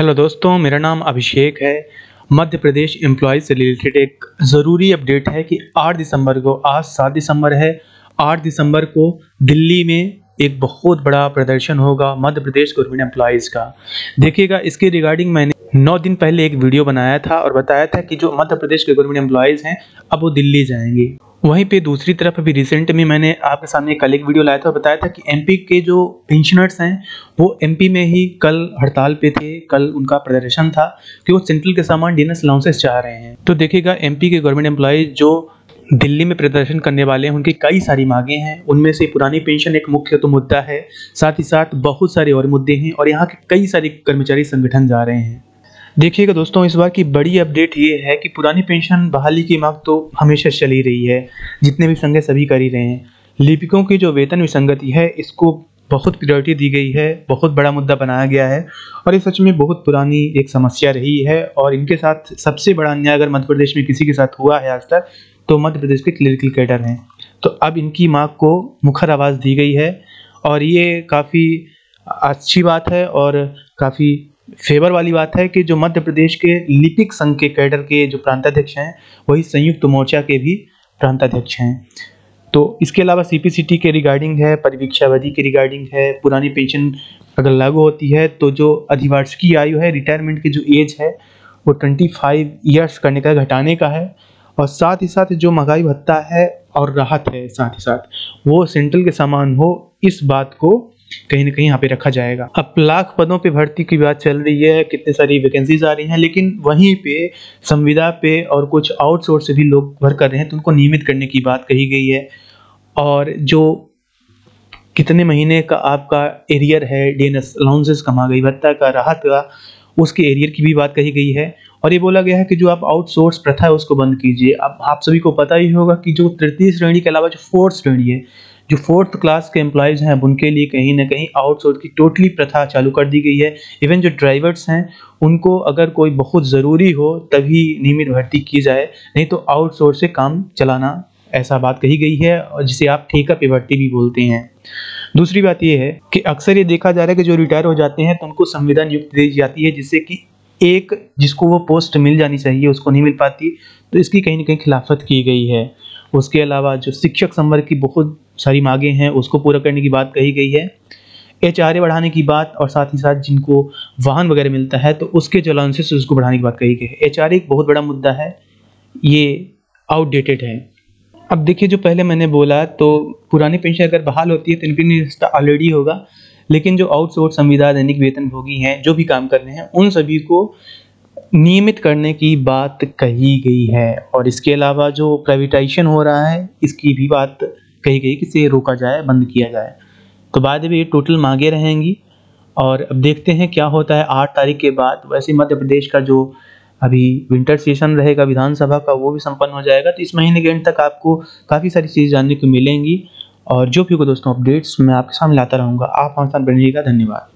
Hello दोस्तों, मेरा नाम अभिषेक है। मध्य प्रदेश एम्प्लॉयज़ से रिलेटेड एक ज़रूरी अपडेट है कि 8 दिसंबर को, आज 7 दिसंबर है। 8 दिसंबर को दिल्ली में एक बहुत बड़ा प्रदर्शन होगा मध्य प्रदेश गवर्नमेंट एम्प्लॉयज़ का। देखिएगा, इसके रिगार्डिंग मैंने नौ दिन पहले एक वीडियो बनाया था और बताया था कि जो मध्य प्रदेश के गवर्नमेंट एम्प्लॉयज़ हैं, अब वो दिल्ली जाएँगे। वहीं पे दूसरी तरफ़ अभी रिसेंट में मैंने आपके सामने कल एक वीडियो लाया था और बताया था कि एमपी के जो पेंशनर्स हैं, वो एमपी में ही कल हड़ताल पे थे, कल उनका प्रदर्शन था कि वो सेंट्रल के सामान डीनस अलाउंसेस चाह रहे हैं। तो देखिएगा एमपी के गवर्नमेंट एम्प्लॉय जो दिल्ली में प्रदर्शन करने वाले हैं, उनकी कई सारी मांगे हैं। उनमें से पुरानी पेंशन एक मुख्य तो मुद्दा है, साथ ही साथ बहुत सारे और मुद्दे हैं और यहाँ के कई सारे कर्मचारी संगठन जा रहे हैं। देखिएगा दोस्तों, इस बार की बड़ी अपडेट ये है कि पुरानी पेंशन बहाली की मांग तो हमेशा चली रही है, जितने भी संघ सभी कर ही रहे हैं। लिपिकों की जो वेतन विसंगति है, इसको बहुत प्रायोरिटी दी गई है, बहुत बड़ा मुद्दा बनाया गया है और ये सच में बहुत पुरानी एक समस्या रही है और इनके साथ सबसे बड़ा अन्याय अगर मध्य प्रदेश में किसी के साथ हुआ है आज तक तो मध्य प्रदेश के क्लिनिकल कैडर हैं। तो अब इनकी मांग को मुखर आवाज़ दी गई है और ये काफ़ी अच्छी बात है और काफ़ी फेवर वाली बात है कि जो मध्य प्रदेश के लिपिक संघ के कैडर के जो प्रांताध्यक्ष हैं, वही संयुक्त मोर्चा के भी प्रांताध्यक्ष हैं। तो इसके अलावा सीपीसीटी के रिगार्डिंग है, परिवीक्षावधि के रिगार्डिंग है, पुरानी पेंशन अगर लागू होती है तो जो अधिवार्षिकी आयु है, रिटायरमेंट की जो एज है, वो ट्वेंटी फाइव ईयर्स करने का, घटाने का है। और साथ ही साथ जो महँगाई भत्ता है और राहत है, साथ ही साथ, वो सेंट्रल के समान हो, इस बात को कहीं ना कहीं यहाँ पे रखा जाएगा। अब लाख पदों पे भर्ती की बात चल रही है, कितने सारी वैकेंसीज आ रही हैं, लेकिन वहीं पे संविदा पे और कुछ आउटसोर्स से भी लोग भर कर रहे हैं तो उनको नियमित करने की बात कही गई है। और जो कितने महीने का आपका एरियर है डी एन एस अलाउंसेस का महँगाई भत्ता का, राहत का, उसके एरियर की भी बात कही गई है। और ये बोला गया है कि जो आप आउटसोर्स प्रथा है, उसको बंद कीजिए। अब आप सभी को पता ही होगा कि जो तृतीय श्रेणी के अलावा जो फोर्थ श्रेणी है जो फोर्थ क्लास के एम्प्लॉयज़ हैं, उनके लिए कहीं ना कहीं आउटसोर्स की टोटली प्रथा चालू कर दी गई है। इवन जो ड्राइवर्स हैं, उनको अगर कोई बहुत ज़रूरी हो, तभी नियमित भर्ती की जाए। नहीं तो आउटसोर्स से काम चलाना ऐसा बात कही गई है, और जिसे आप ठेका पे भर्ती भी बोलते हैं। दूसरी बात यह है कि अक्सर ये देखा जा रहा है कि जो रिटायर हो जाते हैं तो उनको संविधान नियुक्त दी जाती है, जिससे कि एक जिसको वो पोस्ट मिल जानी चाहिए, उसको नहीं मिल पाती तो इसकी कहीं ना कहीं खिलाफत की गई है। उसके अलावा जो शिक्षक संवर्ग की बहुत सारी मांगे हैं, उसको पूरा करने की बात कही गई है। एच आर ए बढ़ाने की बात और साथ ही साथ जिनको वाहन वगैरह मिलता है तो उसके जो अलाउंसेस उसको बढ़ाने की बात कही गई है। एच आर एक बहुत बड़ा मुद्दा है, ये आउटडेटेड है। अब देखिए, जो पहले मैंने बोला तो पुरानी पेंशन अगर बहाल होती है तो इनका ऑलरेडी होगा, लेकिन जो आउटसोर्स संविदा दैनिक वेतन भोगी हैं, जो भी काम कर रहे हैं, उन सभी को नियमित करने की बात कही गई है। और इसके अलावा जो प्राइवेटाइजेशन हो रहा है, इसकी भी बात कही गई कि इसे रोका जाए, बंद किया जाए। तो बाद में ये टोटल मांगे रहेंगी और अब देखते हैं क्या होता है आठ तारीख के बाद। वैसे मध्य प्रदेश का जो अभी विंटर सेशन रहेगा, विधानसभा का, वो भी संपन्न हो जाएगा। तो इस महीने के एंड तक आपको काफ़ी सारी चीज़ जानने को मिलेंगी। और जो भी होगा दोस्तों अपडेट्स मैं आपके सामने लाता रहूँगा। आप हमारे साथ बनिएगा, धन्यवाद।